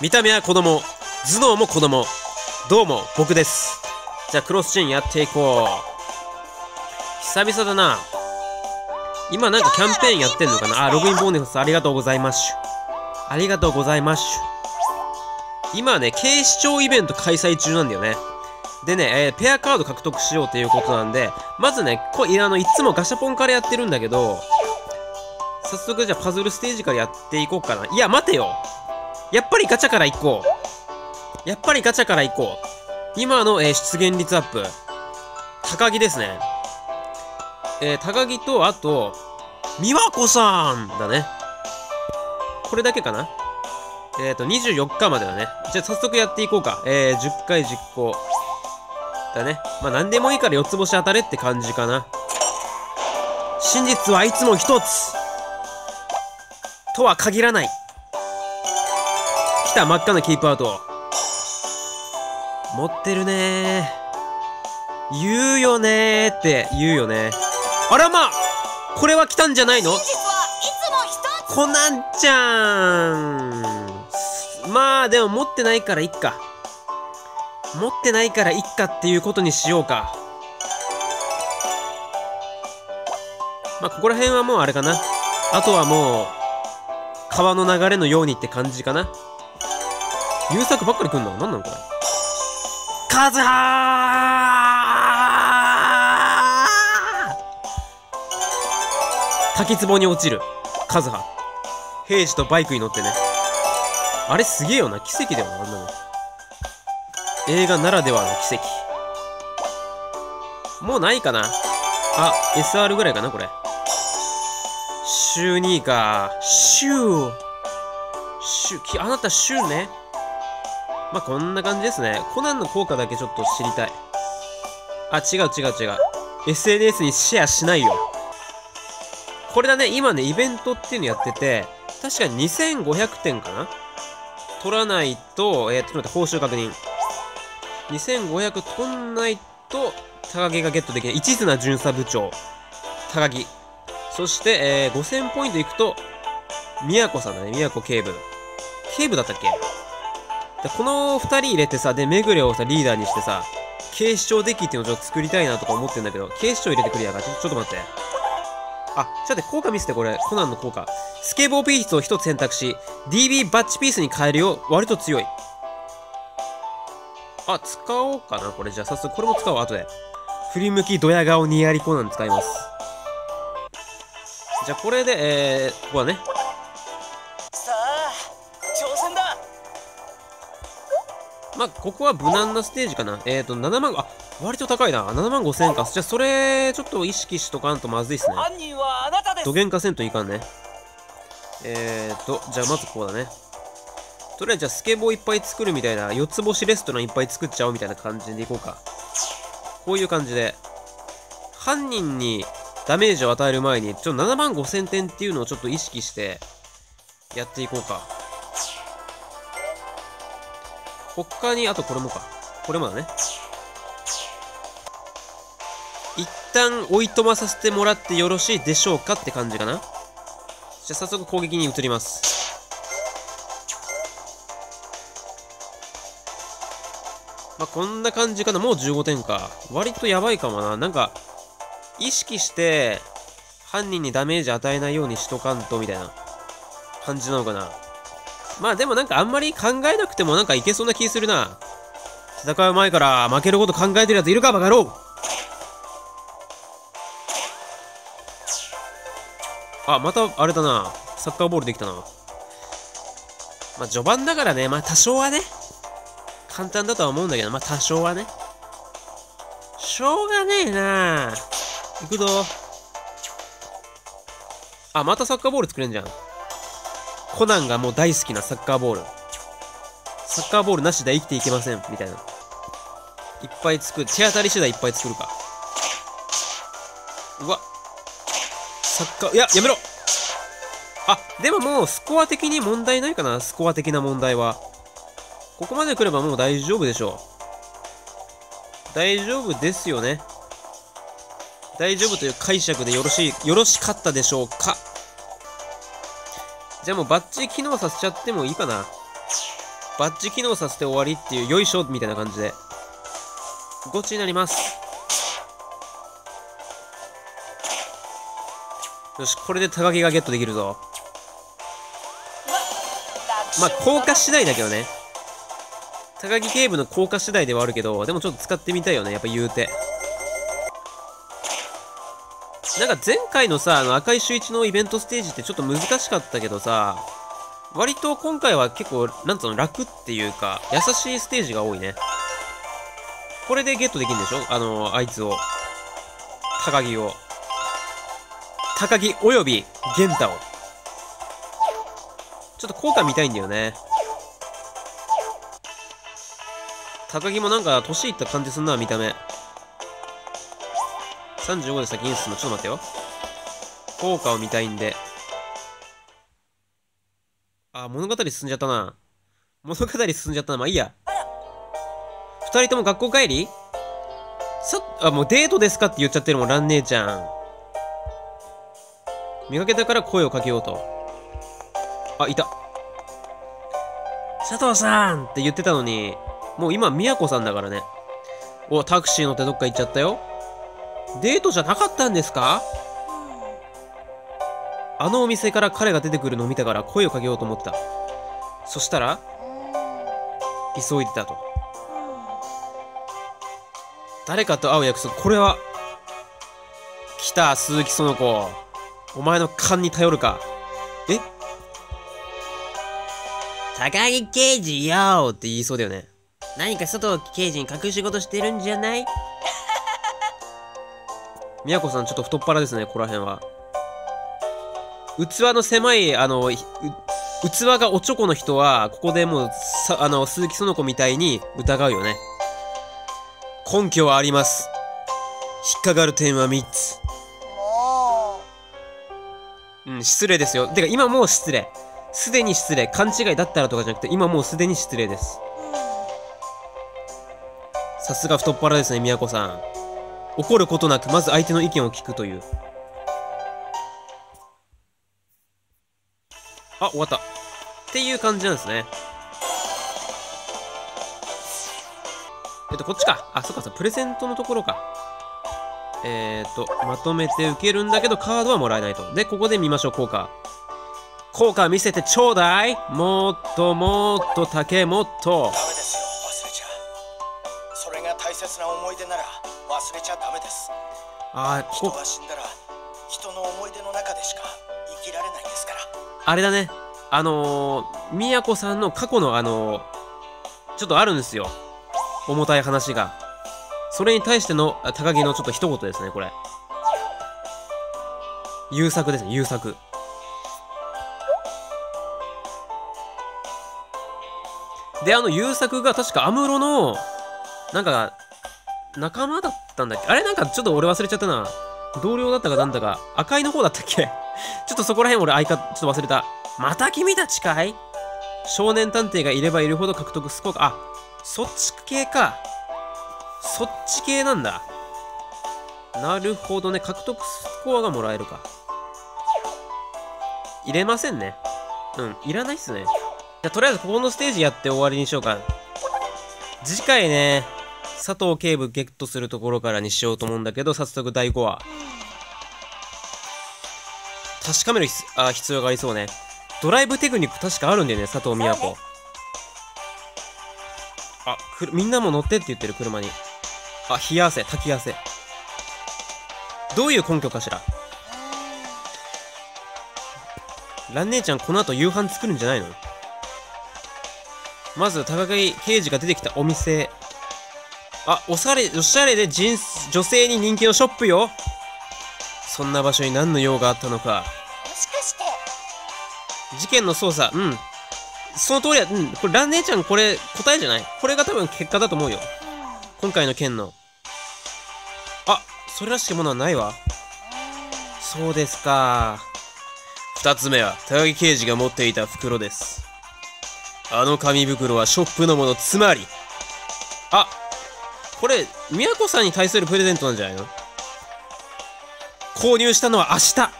見た目は子供。頭脳も子供。どうも僕です。じゃあクロスチェーンやっていこう。久々だな。今なんかキャンペーンやってんのかな？あログインボーネスありがとうございます。ありがとうございます。今ね警視庁イベント開催中なんだよね。でね、えー、ペアカード獲得しようということなんで、まずね、こあのいつもガシャポンからやってるんだけど、早速じゃあパズルステージからやっていこうかな。いや、待てよ。やっぱりガチャから行こう。やっぱりガチャから行こう。今の、えー、出現率アップ。高木ですね。えー、高木と、あと、美和子さんだね。これだけかなえっ、ー、と、24日までだね。じゃあ早速やっていこうか。えー、10回実行。だね。まあ、何でもいいから4つ星当たれって感じかな。真実はいつも一つとは限らない。来た、真っ赤なキープアウト。持ってるね言うよねって言うよね。あらまこれは来たんじゃないの？コナンちゃんまあでも持ってないからいっか。持ってないからいっかっていうことにしようか。まあここら辺はもうあれかな。あとはもう、川の流れのようにって感じかな。優作ばっかり来んの？なんなのこれ？カズハー滝壺に落ちる。カズハ。兵士とバイクに乗ってね。あれすげえよな。奇跡だよな、あんなの。映画ならではの奇跡。もうないかなあ、SR ぐらいかな、これ。週2か。週。週、あなた週ね。まあ、こんな感じですね。コナンの効果だけちょっと知りたい。あ、違う違う違う。SNS にシェアしないよ。これだね、今ね、イベントっていうのやってて、確かに2500点かな？取らないと、えー、ちょっと待って、報酬確認。2500取んないと、高木がゲットできない。一途な巡査部長、高木。そして、えー、5000ポイントいくと、宮古さんだね、宮古警部。警部だったっけ？でこの2人入れてさ、で、めぐれをさ、リーダーにしてさ、警視庁デッキっていうのをちょっと作りたいなとか思ってんだけど、警視庁入れてくれやがちちょっと待って。あ、ちょっと待って、効果見せて、これ。コナンの効果。スケボーピースを1つ選択し、DB バッチピースに変えるよ。割と強い。あ、使おうかな、これ。じゃあ、早速、これも使おう、後で。振り向き、ドヤ顔、ニヤリコナン使います。じゃあ、これで、えー、ここはね、まあ、ここは無難なステージかな。えっ、ー、と、7万、あ、割と高いな。7万5千か。じゃあ、それ、ちょっと意識しとかんとまずいっすね。犯人はあなたです土幻化せんといかんね。えーと、じゃあ、まずこうだね。とりあえず、じゃあ、スケボーいっぱい作るみたいな、4つ星レストランいっぱい作っちゃおうみたいな感じでいこうか。こういう感じで。犯人にダメージを与える前に、ちょっと7万5千点っていうのをちょっと意識して、やっていこうか。他に、あとこれもか。これもだね。一旦おいとまさせてもらってよろしいでしょうかって感じかな。じゃあ早速攻撃に移ります。まあ、こんな感じかな。もう15点か。割とやばいかもな。なんか、意識して、犯人にダメージ与えないようにしとかんと、みたいな感じなのかな。まあでもなんかあんまり考えなくてもなんかいけそうな気するな。戦う前から負けること考えてるやついるかバカ野郎あ、またあれだな。サッカーボールできたな。まあ序盤だからね、まあ多少はね、簡単だとは思うんだけど、まあ多少はね。しょうがねえな行くぞ。あ、またサッカーボール作れんじゃん。コナンがもう大好きなサッカーボール。サッカーボールなしで生きていけません。みたいな。いっぱい作る。手当たり次第いっぱい作るか。うわ。サッカー、いや、やめろあ、でももうスコア的に問題ないかなスコア的な問題は。ここまで来ればもう大丈夫でしょう。大丈夫ですよね。大丈夫という解釈でよろしい、よろしかったでしょうかじゃあもうバッチ機能させちゃってもいいかな。バッジ機能させて終わりっていうよいしょみたいな感じで。ゴチになります。よしこれで高木がゲットできるぞ。まあ効果次第だけどね。高木警部の効果次第ではあるけどでもちょっと使ってみたいよねやっぱ言うて。なんか前回のさあの赤い周一のイベントステージってちょっと難しかったけどさ割と今回は結構なんつうの楽っていうか優しいステージが多いね。これでゲットできるんでしょ？あのあいつを。高木を。高木および玄太を。ちょっと効果見たいんだよね。高木もなんか年いった感じすんな、見た目。35で先に進む。ちょっと待ってよ。効果を見たいんで。あ、物語進んじゃったな。物語進んじゃったな。まあいいや。二人とも学校帰り？さ、あ、もうデートですかって言っちゃってるもん、蘭姉ちゃん。見かけたから声をかけようと。あ、いた。佐藤さんって言ってたのに、もう今、宮子さんだからね。お、タクシー乗ってどっか行っちゃったよ。デートじゃなかったんですか？あのお店から彼が出てくるのを見たから声をかけようと思ってた。そしたら、急いでたと。誰かと会う約束、これは、来た、鈴木園子。お前の勘に頼るか。え？高木刑事よーって言いそうだよね。何か佐藤刑事に隠し事してるんじゃない？宮子さんちょっと太っ腹ですね、ここら辺は。器の狭い、あの、器がおちょこの人は、ここでもう、あの、鈴木園子みたいに疑うよね。根拠はあります。引っかかる点は3つ。うん、失礼ですよ。てか、今もう失礼。すでに失礼。勘違いだったらとかじゃなくて、今もうすでに失礼です。さすが太っ腹ですね、宮子さん。怒ることなく、まず相手の意見を聞くという。あ、終わった。っていう感じなんですね。えっと、こっちか。あ、そっか、そプレゼントのところか。えー、っと、まとめて受けるんだけど、カードはもらえないと。で、ここで見ましょう、効果。効果見せてちょうだいもっともっと竹もっと忘れちゃダメです。ああ人が死んだら人の思い出の中でしか生きられないですから。あれだね。あのー、宮子さんの過去のあのー、ちょっとあるんですよ。重たい話が。それに対しての高木のちょっと一言ですねこれ。優作ですね優作。で、あの、優作が確かアムロの、なんか、仲間だったんだっけ？あれなんかちょっと俺忘れちゃったな。同僚だったかなんだか、赤いの方だったっけ？ちょっとそこら辺俺相方、ちょっと忘れた。また君たちかい？少年探偵がいればいるほど獲得スコアあ、そっち系か。そっち系なんだ。なるほどね。獲得スコアがもらえるか。入れませんね。うん、いらないっすね。じゃとりあえずここのステージやって終わりにしようか。次回ね、佐藤警部ゲットするところからにしようと思うんだけど、早速第5話。確かめるあ必要がありそうね。ドライブテクニック確かあるんだよね、佐藤都。あ、くみんなも乗ってって言ってる、車に。あ、冷や汗、炊き汗。どういう根拠かしら蘭姉ちゃんこの後夕飯作るんじゃないの？まず高木刑事が出てきたお店あおしゃれおしゃれで女性に人気のショップよ。そんな場所に何の用があったのか。もしかして。事件の捜査。うん。その通りや。うん。これ蘭姉ちゃんこれ答えじゃない？これが多分結果だと思うよ、今回の件の。あそれらしきものはないわ。そうですか。2つ目は高木刑事が持っていた袋です。あの紙袋はショップのものつまり。あこれ宮子さんに対するプレゼントなんじゃないの？購入したのは明日。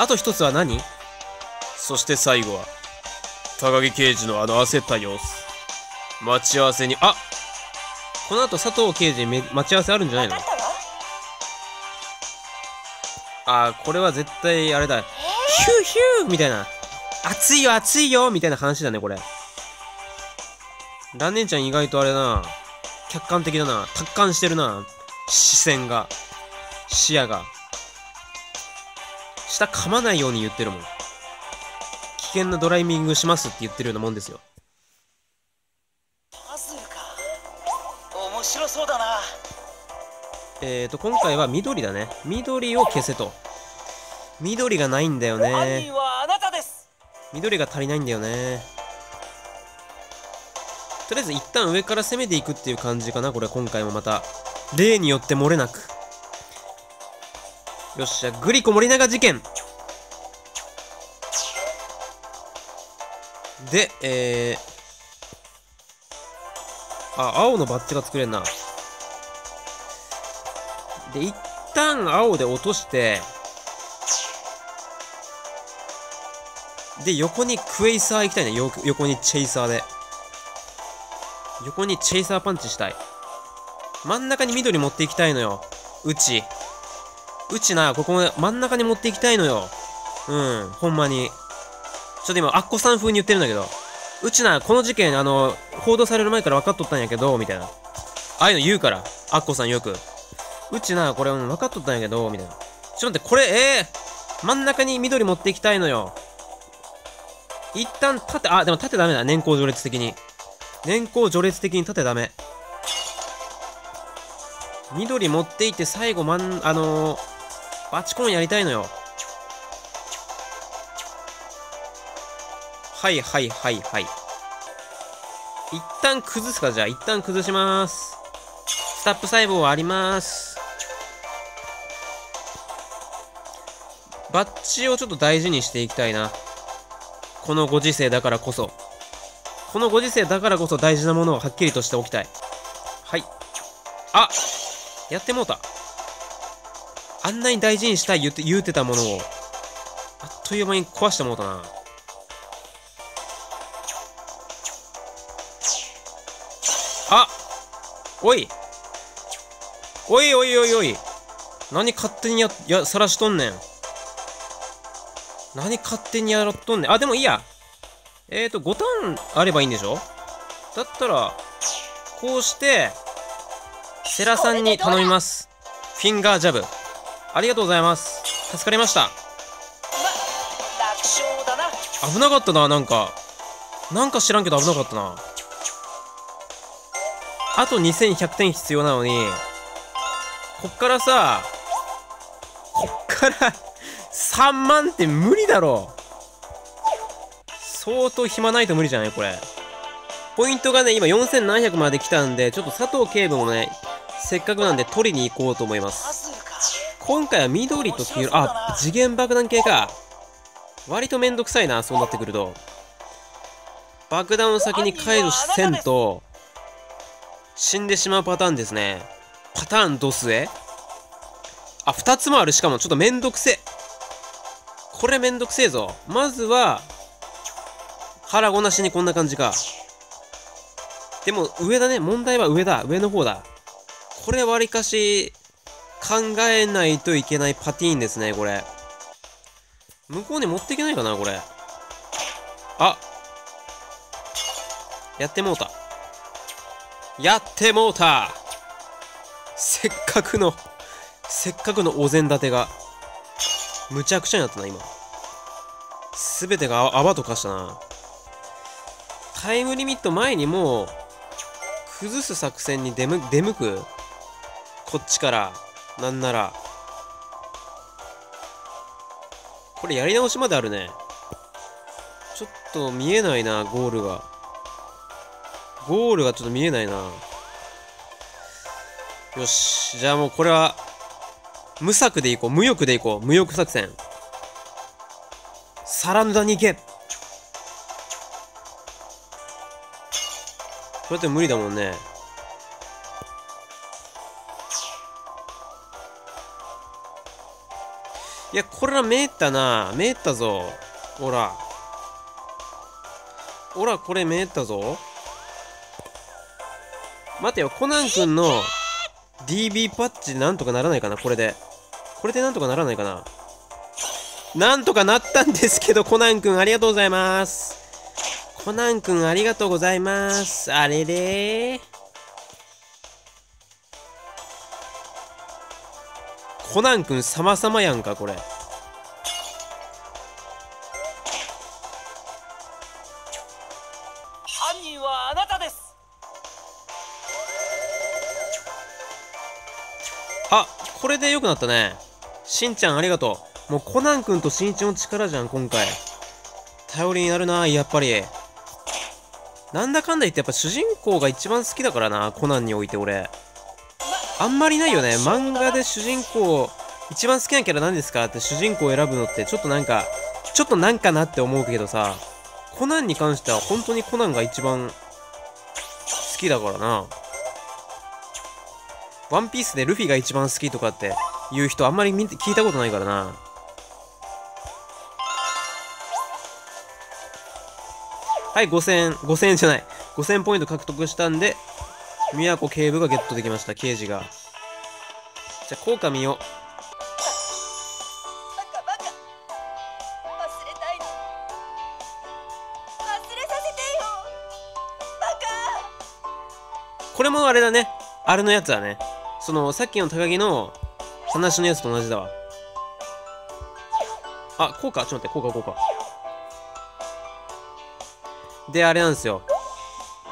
あと一つは何？そして最後は高木刑事のあの焦った様子。待ち合わせにあこの後佐藤刑事に待ち合わせあるんじゃないの？あーこれは絶対あれだ。ヒューヒューみたいな。熱いよ熱いよみたいな話だねこれ。ランネンちゃん意外とあれだな。客観的だな。達観してるな。視線が。視野が。下噛まないように言ってるもん。危険なドライビングしますって言ってるようなもんですよ。パズルか。面白そうだな。えーと今回は緑だね。緑を消せと。緑がないんだよ犯ね緑が足りないんだよねとりあえず一旦上から攻めていくっていう感じかなこれ今回もまた例によって漏れなくよっしゃグリコ森永事件でえー、あ青のバッジが作れんなで一旦青で落としてで、横にクエイサー行きたいね。横にチェイサーで。横にチェイサーパンチしたい。真ん中に緑持っていきたいのよ。うち。うちな、ここ真ん中に持っていきたいのよ。うん、ほんまに。ちょっと今、アッコさん風に言ってるんだけど。うちな、この事件、あの、報道される前から分かっとったんやけど、みたいな。ああいうの言うから、アッコさんよく。うちな、これ、分かっとったんやけど、みたいな。ちょっと待って、これ、えー、真ん中に緑持っていきたいのよ。一旦縦、あ、でも縦ダメだ。年功序列的に。年功序列的に縦ダメ。緑持っていって最後、まん、あのー、バチコンやりたいのよ。はいはいはいはい。一旦崩すか、じゃあ。一旦崩します。スタップ細胞はあります。バッジをちょっと大事にしていきたいな。このご時世だからこそ。このご時世だからこそ大事なものをはっきりとしておきたい。はい。あやってもうた。あんなに大事にしたい言って言うてたものを、あっという間に壊してもうたな。あおいおいおいおいおい何勝手にや、や、さらしとんねん。何勝手にやっとんねん。あ、でもいいや。えーと、5ターンあればいいんでしょ？だったら、こうして、セラさんに頼みます。フィンガージャブ。ありがとうございます。助かりました。危なかったな、なんか。なんか知らんけど危なかったな。あと2100点必要なのに、こっからさ、こっから 3万って無理だろ。相当暇ないと無理じゃない？これ。ポイントがね、今4700まで来たんで、ちょっと佐藤警部もね、せっかくなんで取りに行こうと思います。今回は緑と黄色、あ、次元爆弾系か。割とめんどくさいな、そうなってくると。爆弾を先に解除せんと、死んでしまうパターンですね。パターンドスへあ、2つもある。しかもちょっとめんどくせえ。これめんどくせえぞ。まずは、腹ごなしにこんな感じか。でも上だね。問題は上だ。上の方だ。これわりかし、考えないといけないパティーンですね、これ。向こうに持っていけないかな、これ。あやってもうた。やってもうたせっかくの、せっかくのお膳立てが、むちゃくちゃになったな、今。すべてが泡泡と化したな。タイムリミット前にもう、崩す作戦に出む出向く？こっちから。なんなら。これやり直しまであるね。ちょっと見えないな、ゴールが。ゴールがちょっと見えないな。よし。じゃあもうこれは、無策でいこう。無欲でいこう。無欲作戦。サランダに行けこれって無理だもんね。いや、これはめえったな。めえったぞ。ほら。おらこれめえったぞ待てよコナン君の DB パッチなんとかならないかなこれでこれでなんとかならないかななんとかなったんですけどコナン君ありがとうございますコナン君ありがとうございます。あれれ。コナン君様々やんかこれ。犯人はあなたです。あこれで良くなったね。しんちゃんありがとう。もうコナン君としんいちの力じゃん今回。頼りになるなやっぱりなんだかんだ言ってやっぱ主人公が一番好きだからなコナンにおいて俺。あんまりないよね。漫画で主人公一番好きなキャラ何ですかって主人公を選ぶのってちょっとなんかちょっとなんかなって思うけどさ。コナンに関しては本当にコナンが一番好きだからな。ワンピースでルフィが一番好きとかって言う人あんまり聞いたことないからな。はい5000 5000円じゃない。5000ポイント獲得したんで宮古警部がゲットできました刑事が。じゃあ効果見よ。うこれもあれだね。あれのやつだね。そのさっきの高木の話のやつと同じだわ。あ効果ちょっと待って効果効果であれなんですよ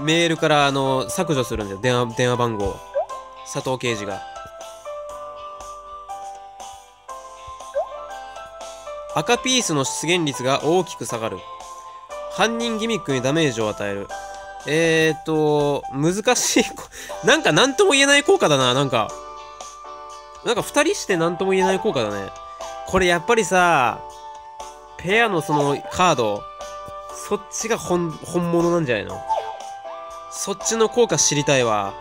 メールからあの削除するんだよ電話電話番号佐藤刑事が赤ピースの出現率が大きく下がる犯人ギミックにダメージを与えるえーと、難しい。なんか何とも言えない効果だな、なんか。なんか二人して何とも言えない効果だね。これやっぱりさ、ペアのそのカード、そっちが本、本物なんじゃないの？そっちの効果知りたいわ。